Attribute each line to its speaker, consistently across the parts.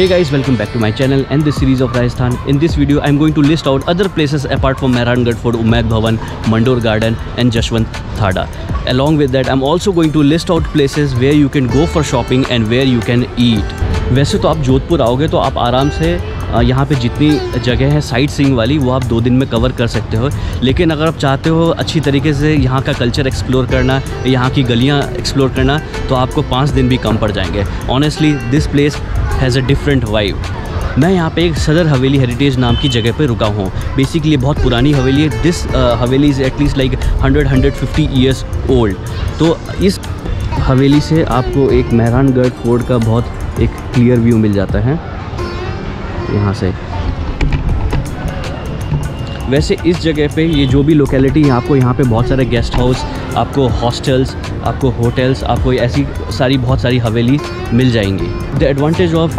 Speaker 1: Hey guys, welcome back to my channel and this series of Rajasthan. In this video, I am going to list out other places apart from Mehrangarh Fort, Umaid Bhavan, Mandor Garden and Jashwant Thada. Along with that, I'm also going to list out places where you can go for shopping and where you can eat. वैसे तो आप जोधपुर आओगे तो आप आराम से यहाँ पे जितनी जगह है साइट सीइंग वाली, वो आप दो दिन में कवर कर सकते हो। लेकिन अगर आप चाहते हो अच्छी तरीके से यहाँ का कल्चर एक्सप्लोर करना, यहाँ की गलियाँ एक्सप्लोर करना तो आपको पाँच दिन भी कम पड़ जाएँगे। Honestly this place has a different vibe मैं यहाँ पे एक सदर हवेली हेरिटेज नाम की जगह पे रुका हूँ। बेसिकली बहुत पुरानी हवेली है। This haveli is at least like 100 150 years old तो इस हवेली से आपको एक मेहरानगढ़ फोर्ट का बहुत एक क्लियर व्यू मिल जाता है। यहाँ से। वैसे इस जगह पे ये जो भी लोकेलिटी है, आपको यहाँ पे बहुत सारे गेस्ट हाउस आपको हॉस्टल्स आपको होटल्स आपको ऐसी सारी बहुत सारी हवेली मिल जाएँगी। The advantage of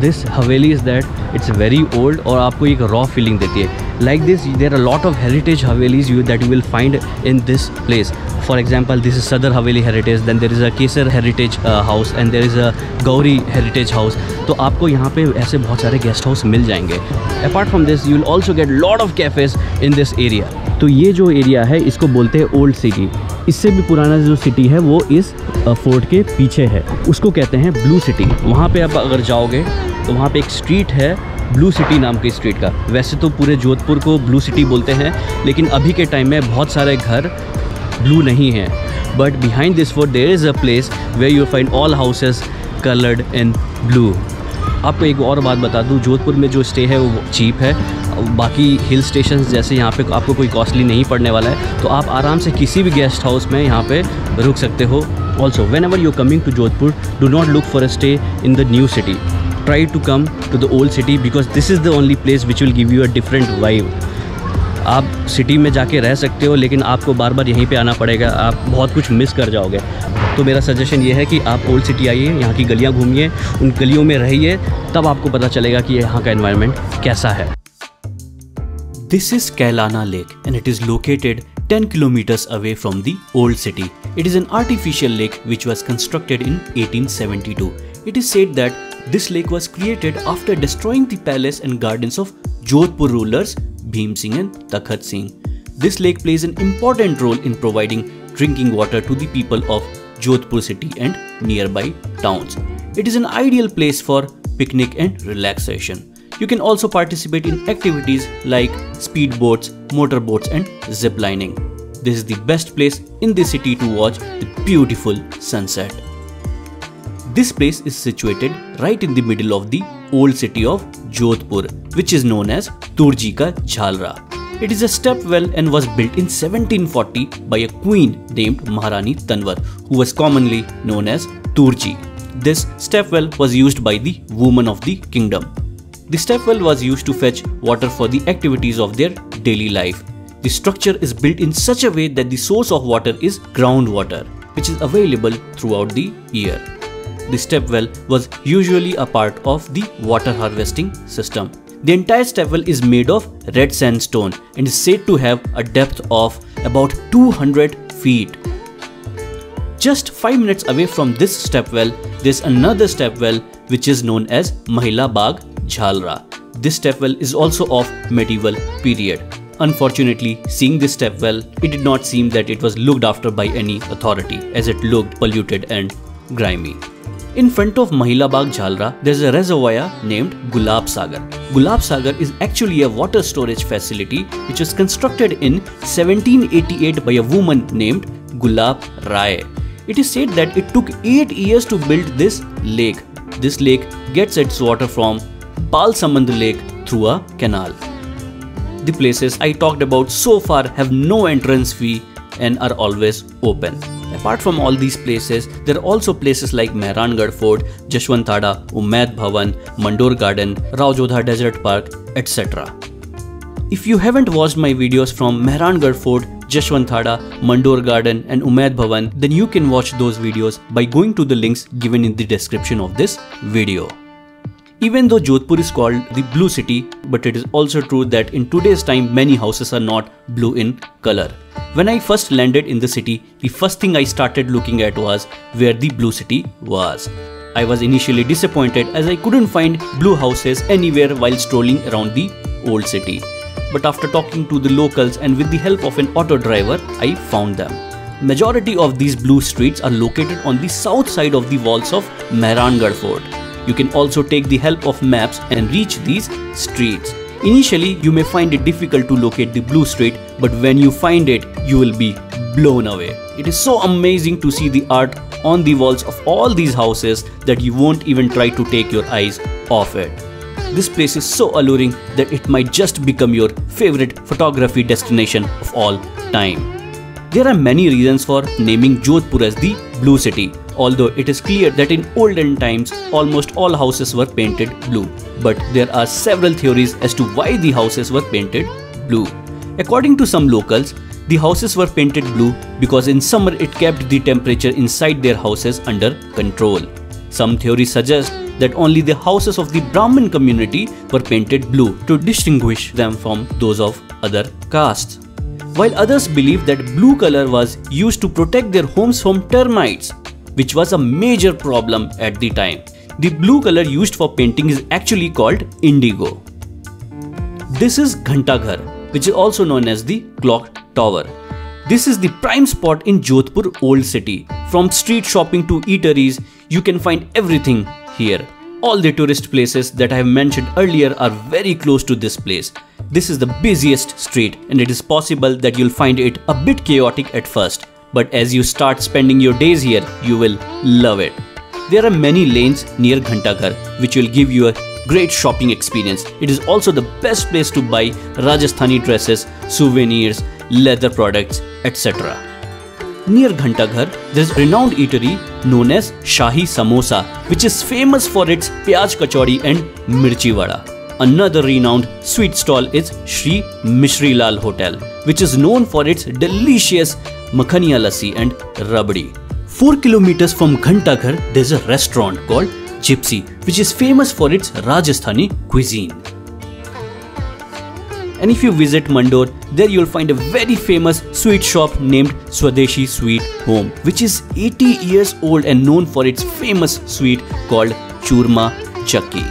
Speaker 1: this haveli is that it's very old और आपको एक रॉ फीलिंग देती है। Like this there are lot of heritage havelis you that you will find in this place for example this is Sadar Haveli heritage then there is a Kesar heritage house and there is a Gauri heritage house तो आपको यहाँ पे ऐसे बहुत सारे guest house मिल जाएँगे। Apart from this you'll also get lot of cafes in this area तो ये जो एरिया है, इसको बोलते हैं ओल्ड सिटी इससे भी पुराना जो सिटी है, वो इस फोर्ट के पीछे है। उसको कहते हैं ब्लू सिटी वहाँ पे आप अगर जाओगे तो वहाँ पे एक स्ट्रीट है ब्लू सिटी नाम की स्ट्रीट का। वैसे तो पूरे जोधपुर को ब्लू सिटी बोलते हैं, लेकिन अभी के टाइम में बहुत सारे घर ब्लू नहीं हैं। But behind this fort there is a place way you find all houses coloured in blue आपको एक और बात बता दूँ, जोधपुर में जो स्टे है, वो चीप है। बाकी हिल स्टेशन जैसे यहाँ पे आपको कोई कॉस्टली नहीं पड़ने वाला है तो आप आराम से किसी भी गेस्ट हाउस में यहाँ पे रुक सकते हो। Also whenever you coming to Jodhpur do not look for a stay in the new city try to come to the old city because this is the only place which will give you a different vibe आप city में जाके रह सकते हो लेकिन आपको बार बार यहीं पे आना पड़ेगा आप बहुत कुछ मिस कर जाओगे तो मेरा सजेशन ये है कि आप ओल्ड सिटी आइए यहाँ की गलियाँ घूमिए उन गलियों में रहिए तब आपको पता चलेगा कि यहाँ का इन्वायरमेंट कैसा है This is Kailana Lake and it is located 10 kilometers away from the old city. It is an artificial lake which was constructed in 1872. It is said that this lake was created after destroying the palace and gardens of Jodhpur rulers Bhim Singh and Takhat Singh. This lake plays an important role in providing drinking water to the people of Jodhpur city and nearby towns. It is an ideal place for picnic and relaxation. You can also participate in activities like speedboats, motorboats and ziplining. This is the best place in the city to watch the beautiful sunset. This place is situated right in the middle of the old city of Jodhpur, which is known as Toorji ka Jhalra. It is a step well and was built in 1740 by a queen named Maharani Tanwar, who was commonly known as Toorji. This stepwell was used by the women of the kingdom. The stepwell was used to fetch water for the activities of their daily life. The structure is built in such a way that the source of water is groundwater, which is available throughout the year the stepwell was usually a part of the water harvesting system. The entire stepwell is made of red sandstone and is said to have a depth of about 200 feet. Just 5 minutes away from this stepwell, there's another stepwell which is known as Mahila Bagh Jhalra. This stepwell is also of medieval period. Unfortunately, seeing this stepwell, it did not seem that it was looked after by any authority as it looked polluted and grimy. In front of Mahila Bagh Jhalra, there's a reservoir named Gulab Sagar. Gulab Sagar is actually a water storage facility which was constructed in 1788 by a woman named Gulab Rai. It is said that it took 8 years to build this lake. This lake gets its water from Balsamand Lake through a canal. The places I talked about so far have no entrance fee and are always open. Apart from all these places, there are also places like Mehrangarh Fort, Jaswant Thada, Umaid Bhawan, Mandore Garden, Rao Jodha Desert Park, etc. If you haven't watched my videos from Mehrangarh Fort, Jashwantada, Mandore Garden and Umaid Bhawan, then you can watch those videos by going to the links given in the description of this video. Even though Jodhpur is called the blue city, but it is also true that in today's time many houses are not blue in color. When I first landed in the city, the first thing I started looking at was where the Blue City was. I was initially disappointed as I couldn't find blue houses anywhere while strolling around the old city. But after talking to the locals and with the help of an auto driver, I found them. Majority of these blue streets are located on the south side of the walls of Mehrangarh Fort. You can also take the help of maps and reach these streets. Initially, you may find it difficult to locate the blue street, but when you find it, you will be blown away. It is so amazing to see the art on the walls of all these houses that you won't even try to take your eyes off it. This place is so alluring that it might just become your favorite photography destination of all time. There are many reasons for naming Jodhpur as the Blue City, although it is clear that in olden times almost all houses were painted blue. But there are several theories as to why the houses were painted blue. According to some locals, the houses were painted blue because in summer it kept the temperature inside their houses under control. Some theories suggest that only the houses of the Brahmin community were painted blue to distinguish them from those of other castes. While others believe that blue color was used to protect their homes from termites, which was a major problem at the time. The blue color used for painting is actually called indigo. This is Ghantaghar, which is also known as the clock Tower. This is the prime spot in Jodhpur Old City. From street shopping to eateries, you can find everything here. All the tourist places that I have mentioned earlier are very close to this place. This is the busiest street and it is possible that you'll find it a bit chaotic at first. But as you start spending your days here, you will love it. There are many lanes near Ghantaghar which will give you a great shopping experience. It is also the best place to buy Rajasthani dresses, souvenirs, leather products, etc. Near Ghantaghar, there is a renowned eatery known as Shahi Samosa, which is famous for its pyaj kachori and mirchi vada. Another renowned sweet stall is Sri Mishri Lal Hotel, which is known for its delicious makhaniya lassi and rabdi. 4 kilometers from Ghantaghar, there's a restaurant called Gypsy, which is famous for its Rajasthani cuisine. And if you visit Mandor, there you'll find a very famous sweet shop named Swadeshi Sweet Home, which is 80 years old and known for its famous sweet called Churma Chakki.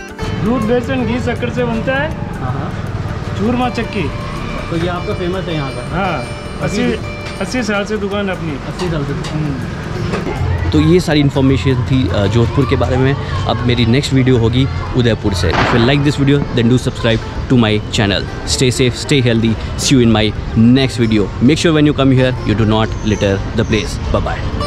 Speaker 2: दूध बेसन घी शक्कर से बनता
Speaker 1: है
Speaker 2: चूरमा चक्की
Speaker 1: तो ये आपका फ़ेमस है यहाँ का
Speaker 2: हाँ अस्सी अस्सी साल से दुकान अपनी
Speaker 1: अस्सी साल से
Speaker 2: हम्म।
Speaker 1: तो ये सारी इन्फॉर्मेशन थी जोधपुर के बारे में। अब मेरी नेक्स्ट वीडियो होगी उदयपुर से। If you like this video then do subscribe to my channel stay safe stay healthy see you in my next video make sure when you come here you do not litter the place bye bye